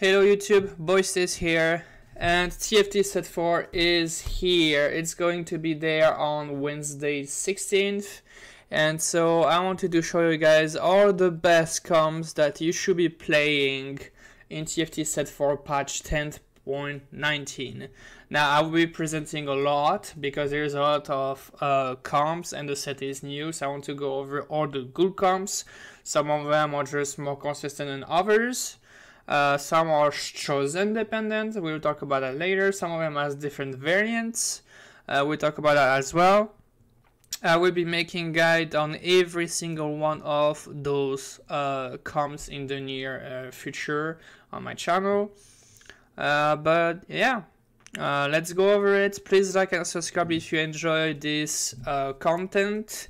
Hello YouTube, Boyses here, and TFT set 4 is here. It's going to be there on Wednesday 16th, and so I wanted to show you guys all the best comps that you should be playing in TFT set 4 patch 10.19. Now I will be presenting a lot because there's a lot of uh, comps and the set is new, so I want to go over all the good comps. Some of them are just more consistent than others. Uh, some are chosen dependent. We'll talk about that later. Some of them has different variants. Uh, we'll talk about that as well. I will be making guide on every single one of those uh, comps in the near uh, future on my channel. Uh, but yeah, uh, let's go over it. Please like and subscribe if you enjoy this content.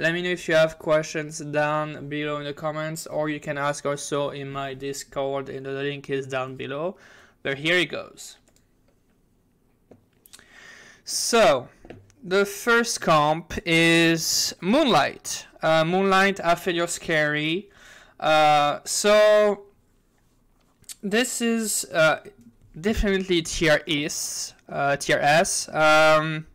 Let me know if you have questions down below in the comments or you can ask also in my Discord and the link is down below. But here it goes. So, the first comp is Moonlight. Uh, Moonlight Aphelios Carry. Uh, so, this is uh, definitely tier S. Uh, tier S. Um,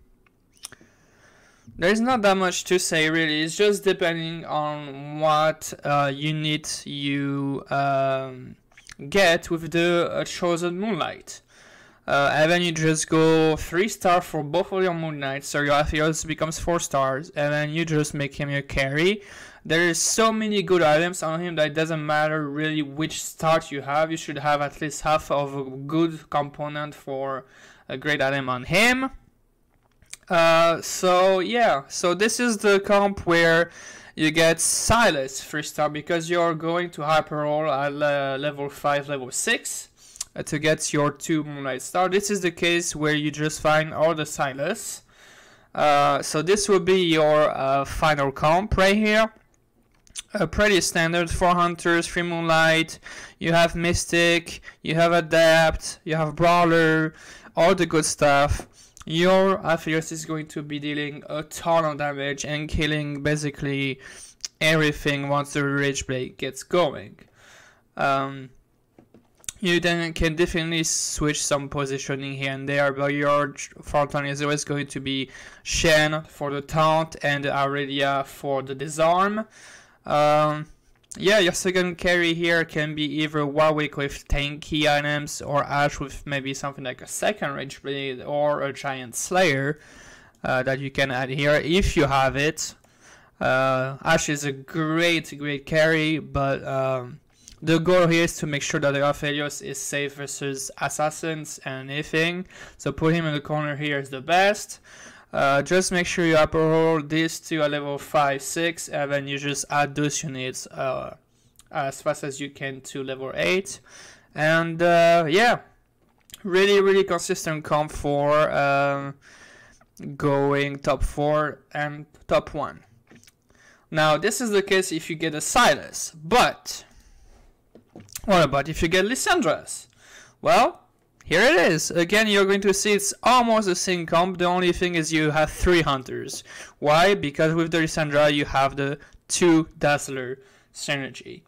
there's not that much to say really. It's just depending on what uh, unit you um, get with the uh, chosen Moonlight. Uh, and then you just go 3 star for both of your Moonlights, so your Aphelios becomes 4 stars, and then you just make him your carry. There is so many good items on him that it doesn't matter really which start you have, you should have at least half of a good component for a great item on him. Uh, so yeah, so this is the comp where you get Sylas free star because you're going to hyper roll at uh, level 5, level 6 uh, to get your 2 Moonlight Star. This is the case where you just find all the Sylas. Uh, so this will be your uh, final comp right here. Uh, pretty standard, 4 Hunters, 3 Moonlight, you have Mystic, you have Adept, you have Brawler, all the good stuff your Aphelios is going to be dealing a ton of damage and killing basically everything once the Rage Blade gets going. Um, you then can definitely switch some positioning here and there, but your Photon is always going to be Shen for the taunt and Aurelia for the disarm. Um, yeah, your second carry here can be either Warwick with tanky items or Ashe with maybe something like a second Rage Blade or a Giant Slayer uh, that you can add here if you have it. Uh, Ashe is a great, great carry, but um, the goal here is to make sure that the Aphelios is safe versus assassins and anything. So put him in the corner here is the best. Uh, just make sure you upper roll these two at level 5, 6, and then you just add those units uh, as fast as you can to level 8. And uh, yeah, really, really consistent comp for um, going top 4 and top 1. Now, this is the case if you get a Sylas, but what about if you get Lissandras? Well, here it is. Again, you're going to see it's almost the same comp. The only thing is you have three hunters. Why? Because with the you have the two Dazzler synergy.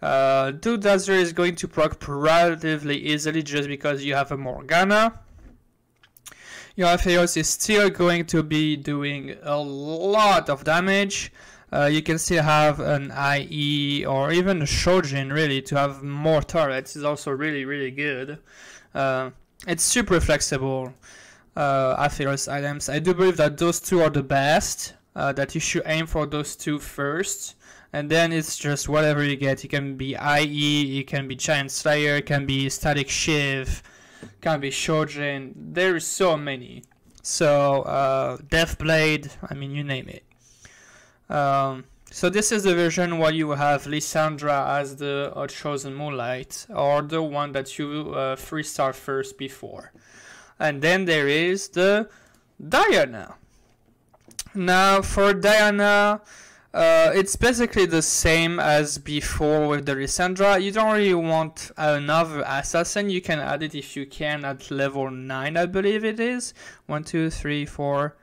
Uh, two Dazzler is going to proc relatively easily just because you have a Morgana. Your Aphelios is still going to be doing a lot of damage. Uh, you can still have an IE or even a Shojin really to have more turrets is also really really good. Uh, it's super flexible uh, items. I do believe that those two are the best, uh, that you should aim for those two first. And then it's just whatever you get. It can be IE, it can be Giant Slayer, it can be Static Shiv, it can be Shojin. There's so many. So, uh, Deathblade, I mean, you name it. Um, so this is the version where you have Lissandra as the uh, chosen Moonlight, or the one that you uh, free start first before. And then there is the Diana. Now for Diana, uh, it's basically the same as before with the Lissandra. You don't really want another assassin. You can add it if you can at level 9, I believe it is. 1, 2, 3, 4,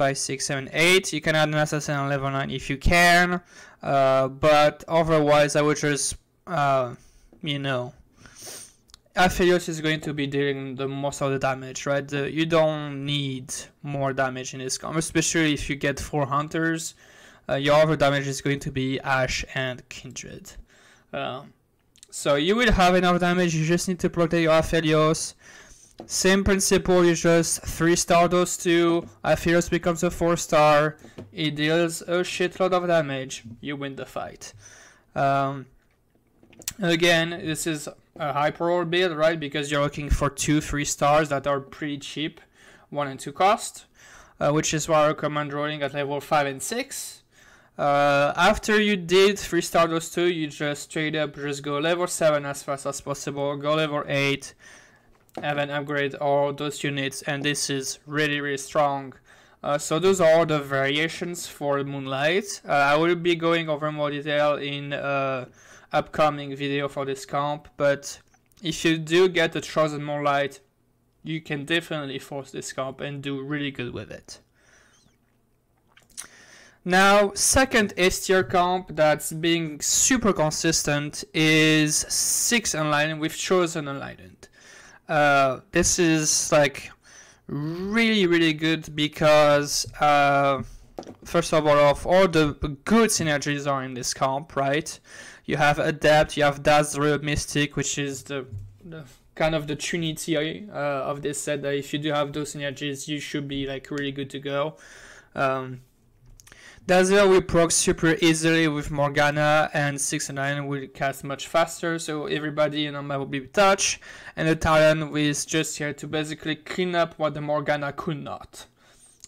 5, 6, 7, 8. You can add an assassin on level 9 if you can, uh, but otherwise I would just, uh, you know, Aphelios is going to be dealing the most of the damage, right? The, you don't need more damage in this comp, especially if you get four hunters. Uh, your other damage is going to be Ashe and Kindred. Um, so you will have enough damage, you just need to protect your Aphelios. Same principle, you just 3 star those 2, Aphelios becomes a 4 star, it deals a shitload of damage, you win the fight. Um, again, this is a hyper roll build, right? Because you're looking for 2 3 stars that are pretty cheap, 1 and 2 cost, uh, which is why I recommend rolling at level 5 and 6. Uh, after you did 3 star those 2, you just straight up just go level 7 as fast as possible, go level 8, have an upgrade all those units and this is really really strong. Uh, so those are all the variations for Moonlight. Uh, I will be going over more detail in uh, upcoming video for this comp, but if you do get the Chosen Moonlight, you can definitely force this comp and do really good with it. Now, second S tier comp that's being super consistent is 6 Enlightened. with chosen Enlightened. Uh, this is like really, really good because uh, first of all, of all the good synergies are in this comp, right? You have Adept, you have Dazzler Mystic, which is the, the kind of the trinity uh, of this set. That if you do have those synergies, you should be like really good to go. Um, Dazzler will proc super easily with Morgana, and 6 and 9 will cast much faster, so everybody in map will be touch, and the Talon is just here to basically clean up what the Morgana could not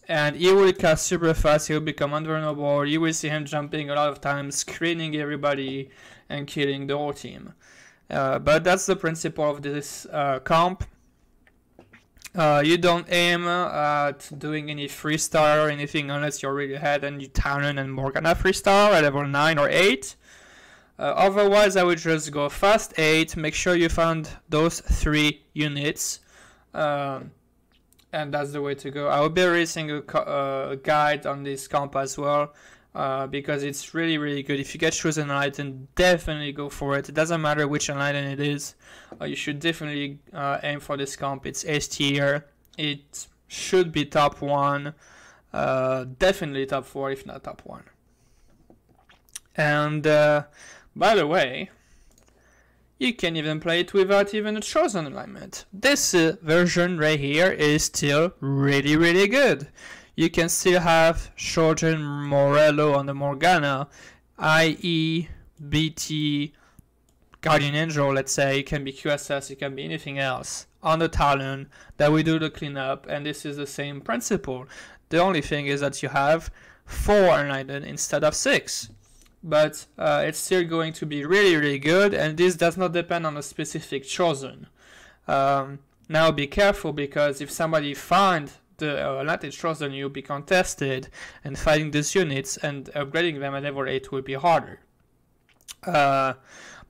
and he will cast super fast, he will become invulnerable, you will see him jumping a lot of times, screening everybody and killing the whole team. Uh, but that's the principle of this uh, comp. Uh, you don't aim at doing any 3 star or anything unless you're really ahead and you Talon and Morgana 3 star at level 9 or 8. Uh, otherwise, I would just go fast 8, make sure you found those 3 units. Um, and that's the way to go. I will be releasing a, uh, guide on this comp as well uh, because it's really really good. If you get chosen enlightened, definitely go for it. It doesn't matter which enlightened it is. Uh, you should definitely uh, aim for this comp. It's S tier. It should be top one. Uh, definitely top four, if not top one. And uh, by the way, you can even play it without even a chosen alignment. This version right here is still really really good. You can still have chosen Morello on the Morgana, i.e. BT Guardian Angel, let's say, it can be QSS, it can be anything else on the Talon that we do the cleanup, and this is the same principle. The only thing is that you have four Enlightened instead of six but uh, it's still going to be really really good and this does not depend on a specific chosen um, now be careful because if somebody find the uh, Latin chosen you'll be contested and fighting these units and upgrading them at level 8 will be harder. Uh,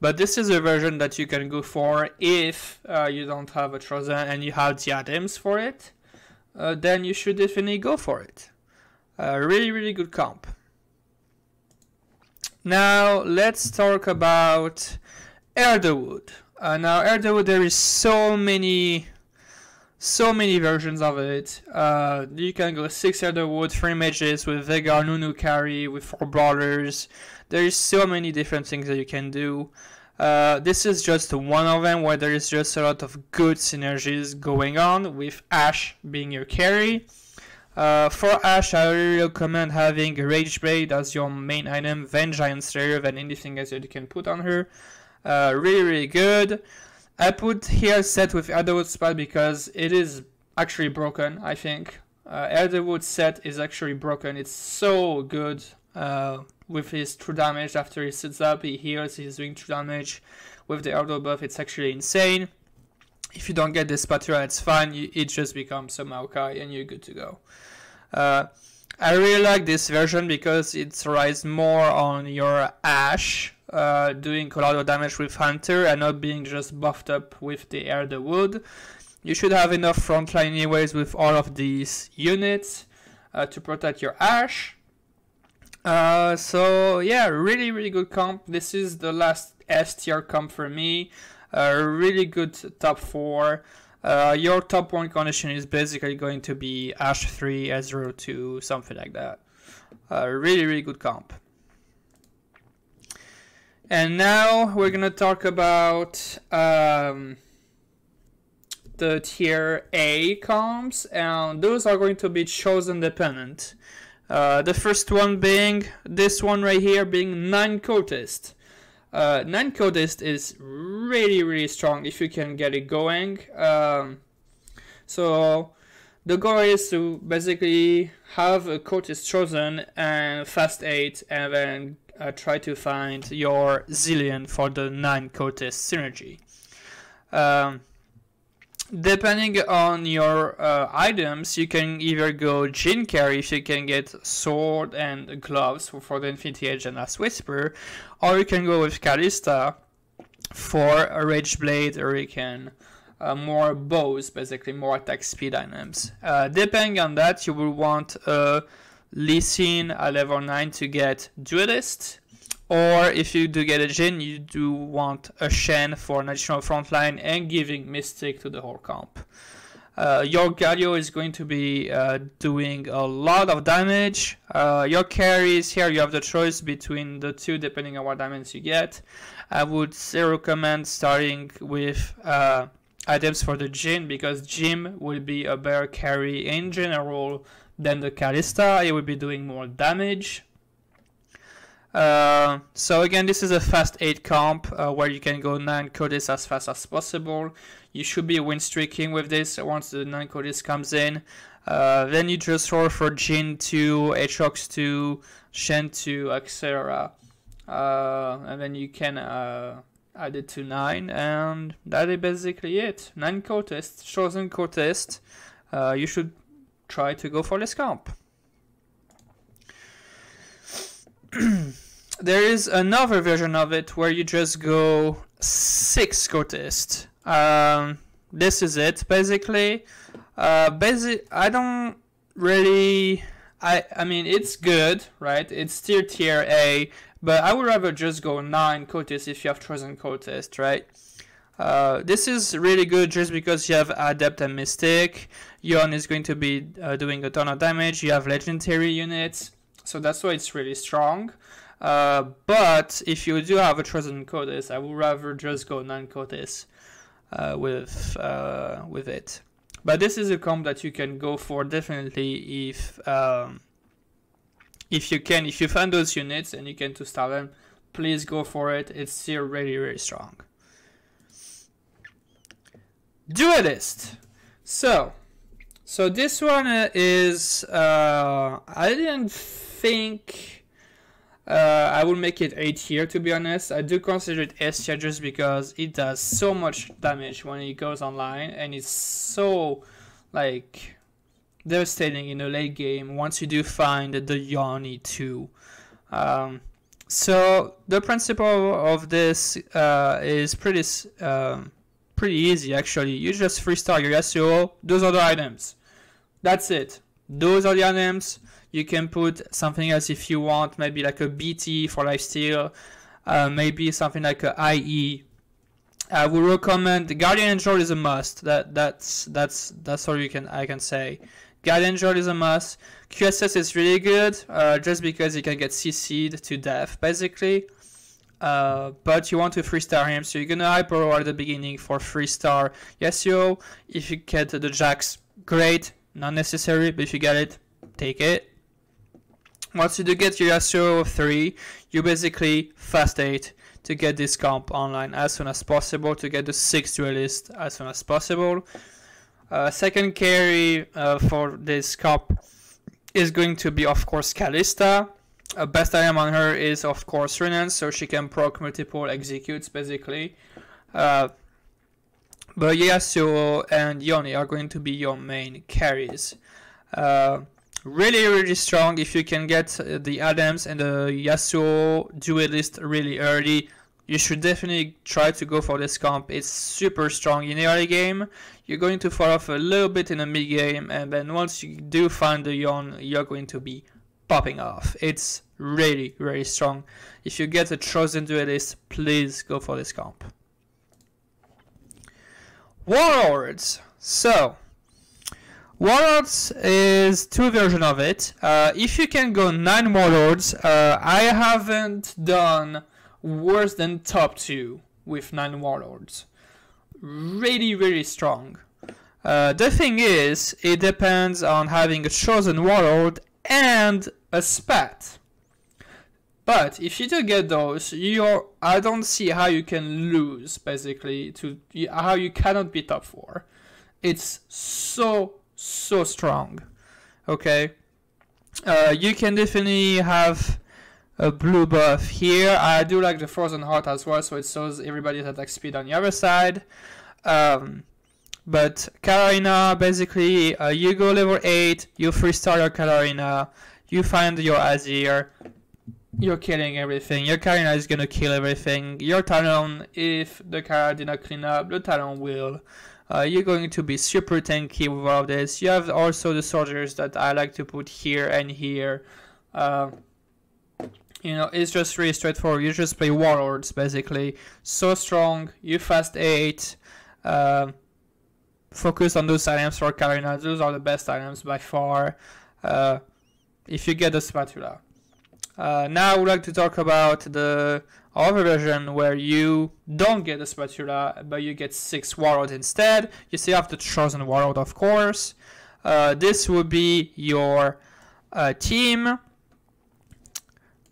but this is a version that you can go for if uh, you don't have a chosen and you have diadems for it. Uh, then you should definitely go for it. Uh, really really good comp. Now let's talk about Elderwood. Uh, now Elderwood, there is so many, so many versions of it. Uh, you can go six Elderwood, three mages with Veigar, Nunu carry with four brawlers. There is so many different things that you can do. Uh, this is just one of them where there is just a lot of good synergies going on with Ashe being your carry. Uh, for Ashe, I really recommend having Rage Blade as your main item, then Giant Slayer, then anything else that you can put on her. Uh, really, really good. I put here Sett with Elderwood spot because it is actually broken, I think. Uh, Elderwood Sett is actually broken. It's so good uh, with his true damage after he sits up, he heals, he's doing true damage. With the Elder buff, it's actually insane. If you don't get this Spatula, it's fine. You, it just becomes a Maokai and you're good to go. Uh, I really like this version because it relies more on your Ashe uh, doing a lot of damage with Hunter and not being just buffed up with the Elderwood. You should have enough frontline anyways with all of these units uh, to protect your Ashe. Uh, so yeah, really really good comp. This is the last S tier comp for me. A really good top four. Uh, your top one condition is basically going to be Ashe 3, Ezreal 2, something like that. Uh, really, really good comp. And now we're gonna talk about um, the tier A comps, and those are going to be chosen dependent. Uh, the first one being this one right here, being Nine Cultist. Uh, Nine Cultist is really, really strong if you can get it going. Um, so the goal is to basically have a cultist chosen and fast 8 and then uh, try to find your Zilean for the 9 cultist synergy. Um, depending on your uh, items, you can either go Jhin carry if you can get sword and gloves for the Infinity Edge and Last Whisper, or you can go with Kalista for a Rage Blade, or you can uh, more bows, basically more attack speed items. Uh, depending on that, you will want a Lee at level 9 to get Duelist, or if you do get a Jhin, you do want a Shen for an additional frontline and giving Mystic to the whole comp. Uh, your Galio is going to be uh, doing a lot of damage. Uh, your carries here, you have the choice between the two depending on what damage you get. I would recommend starting with uh, items for the Jhin because Jhin will be a better carry in general than the Kalista. It will be doing more damage. Uh, so again, this is a fast 8 comp uh, where you can go 9 Cultists as fast as possible. You should be win streaking with this once the 9 Cultist comes in. Uh, then you just roll for Jhin 2, Aatrox 2, Shen 2, etc. Uh, and then you can uh, add it to 9 and that is basically it. 9 Cultists, chosen Cultist. you should try to go for this comp. there is another version of it where you just go six cultist. Um, this is it basically. Uh, basic. I don't really. I I mean it's good, right? It's still tier A, but I would rather just go nine cultists if you have chosen cultist, right? Uh, this is really good just because you have Adept and Mystic. Yone is going to be uh, doing a ton of damage. You have legendary units, so that's why it's really strong. Uh, but if you do have a chosen Cultist, I would rather just go non Cultist uh, with uh, with it. But this is a comp that you can go for definitely if um, if you can. If you find those units and you can to start them, please go for it. It's still really really strong. Duelist. So, so this one is uh, I didn't think uh, I will make it 8 here to be honest. I do consider it S tier just because it does so much damage when it goes online and it's so like devastating in the late game once you do find the Yone 2. Um, so the principle of this uh, is pretty um, pretty easy actually. You just free star your Yasuo, those are the items. That's it. Those are the items you can put something else if you want, maybe like a BT for lifesteal, uh, maybe something like a IE. I would recommend the Guardian Angel is a must. That that's that's that's all you can I can say. Guardian Angel is a must. QSS is really good, uh, just because you can get CC'd to death basically. Uh, but you want to free star him, so you're gonna hyper at the beginning for free star Yasuo. If you get the Jax, great, not necessary, but if you get it, take it. Once you do get your Yasuo 3, you basically fast 8 to get this comp online as soon as possible, to get the 6 duelist as soon as possible. Uh, second carry uh, for this comp is going to be of course Kalista. Uh, best item on her is of course Runaan's, so she can proc multiple executes basically. Uh, but Yasuo and Yone are going to be your main carries. Uh, really really strong if you can get uh, the Adams and the Yasuo duelist really early you should definitely try to go for this comp it's super strong in the early game you're going to fall off a little bit in the mid game and then once you do find the Yone you're going to be popping off it's really, really strong. If you get a chosen duelist, please go for this comp. Warlords. So, Warlords is two versions of it. Uh, if you can go nine Warlords, uh, I haven't done worse than top two with nine Warlords. Really, really strong. Uh, the thing is, it depends on having a chosen warlord and a spat. But if you do get those, you're I don't see how you can lose basically to how you cannot be top four. It's so so strong. Okay, uh, you can definitely have a blue buff here. I do like the frozen heart as well, so it shows everybody's attack speed on the other side. Um, but Katarina, basically, uh, you go level 8, you freestyle your Katarina, you find your Azir, you're killing everything. Your Katarina is gonna kill everything. Your Talon, if the Kara did not clean up, the Talon will. Uh, you're going to be super tanky with all this. You have also the soldiers that I like to put here and here. Uh, you know, it's just really straightforward. You just play warlords basically. So strong. You fast eight. Uh, focus on those items for Karina. Those are the best items by far. If you get a spatula. Uh, now I would like to talk about the other version where you don't get a spatula, but you get six warlord instead. You still have the chosen warlord, of course. Uh, this would be your uh, team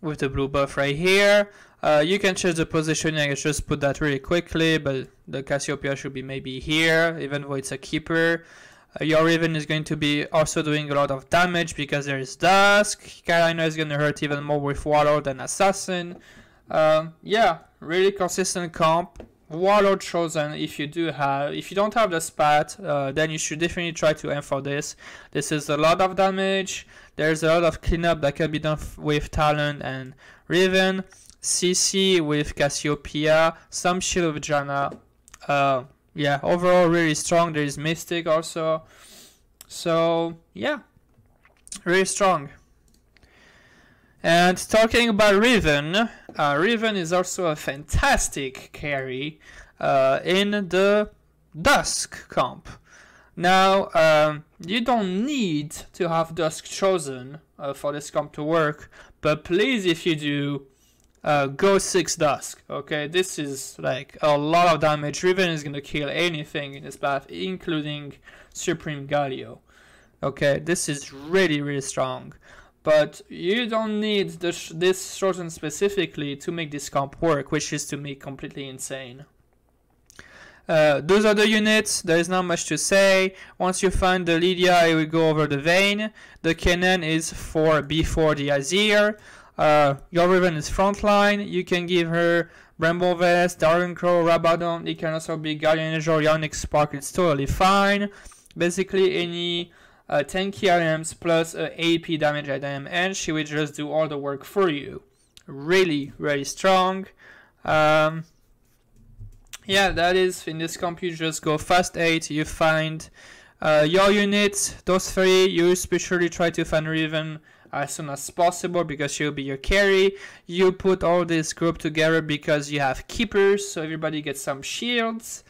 with the blue buff right here. Uh, you can change the positioning, I just put that really quickly, but the Cassiopeia should be maybe here, even though it's a keeper. Uh, your Riven is going to be also doing a lot of damage because there is Dusk. Carolina is going to hurt even more with Warlord than Assassin. Um, yeah, really consistent comp. Warlord chosen if you do have, if you don't have the spat, uh, then you should definitely try to aim for this. This is a lot of damage. There's a lot of cleanup that can be done with Talon and Riven. CC with Cassiopeia, some shield with Janna. Uh, yeah, overall really strong. There is Mystic also. So yeah, really strong. And talking about Riven, uh, Riven is also a fantastic carry uh, in the Dusk comp. Now, um, you don't need to have Dusk chosen uh, for this comp to work, but please, if you do, uh, go 6 Dusk. Okay, this is like a lot of damage. Riven is gonna kill anything in this path, including Supreme Galio. Okay, this is really, really strong. But you don't need this, this shorten specifically to make this comp work, which is to me completely insane. Uh, those are the units, there is not much to say. Once you find the Lydia, I will go over the vein. The Kennen is for before the Azir. Uh, your Riven is frontline. You can give her Bramble Vest, Dark Crow, Rabadon. It can also be Guardian Angel, Ionic Spark. It's totally fine. Basically, any uh, 10 key items plus a AP damage item, and she will just do all the work for you. Really, really strong. Um, yeah, that is in this comp. You just go fast 8. You find uh, your units, those three. You especially try to find Riven as soon as possible because she'll be your carry. You put all this group together because you have keepers, so everybody gets some shields.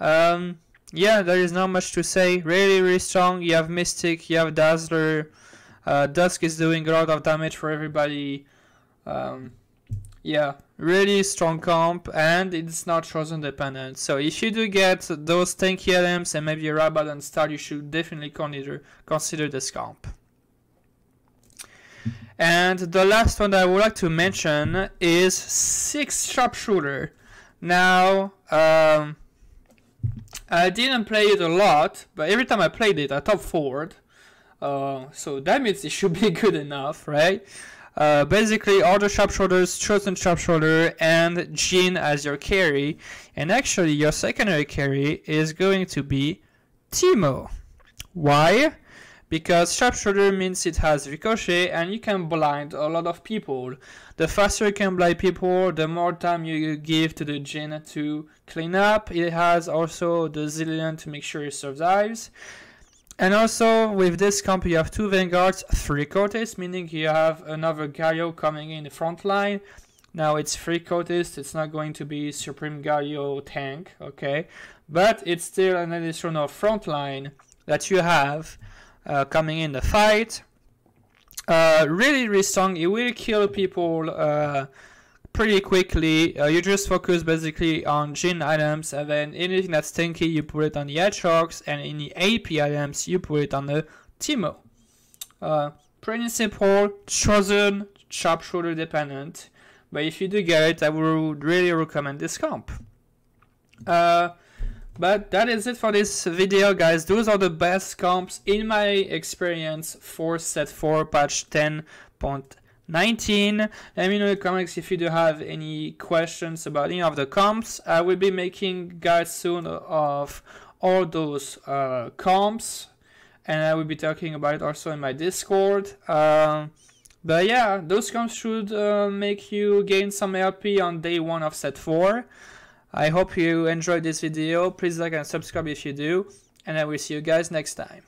Um, yeah, there is not much to say. Really, really strong. You have Mystic, you have Dazzler. Uh, Dusk is doing a lot of damage for everybody. Um, yeah, really strong comp, and it's not chosen dependent. So if you do get those tanky items and maybe a Rabadon start, you should definitely consider consider this comp. And the last one that I would like to mention is Six Sharpshooter. Now, um, I didn't play it a lot, but every time I played it, I top forward. Uh, so that means it should be good enough, right? Uh, basically, all the sharpshooters, chosen sharpshooter, and Jhin as your carry. And actually, your secondary carry is going to be Teemo. Why? Because sharpshooter means it has ricochet and you can blind a lot of people. The faster you can blind people, the more time you give to the Jhin to clean up. It has also the Zilean to make sure it survives. and also with this comp you have two Vanguards, three Cultists, meaning you have another Galio coming in the front line. Now it's three Cultists, it's not going to be Supreme Galio tank, okay? But it's still an additional front line that you have uh, coming in the fight. Uh, really, really strong. It will kill people uh, pretty quickly. Uh, you just focus basically on Jhin items, and then anything that's tanky, you put it on the Aatrox, and any AP items, you put it on the Teemo. Uh, pretty simple, chosen, sharpshooter dependent. But if you do get it, I would really recommend this comp. But that is it for this video, guys. Those are the best comps in my experience for set 4 patch 10.19. Let me know in the comments if you do have any questions about any of the comps. I will be making guides soon of all those uh, comps and I will be talking about it also in my Discord. Um, but yeah, those comps should uh, make you gain some LP on day 1 of set 4. I hope you enjoyed this video. Please like and subscribe if you do. And I will see you guys next time.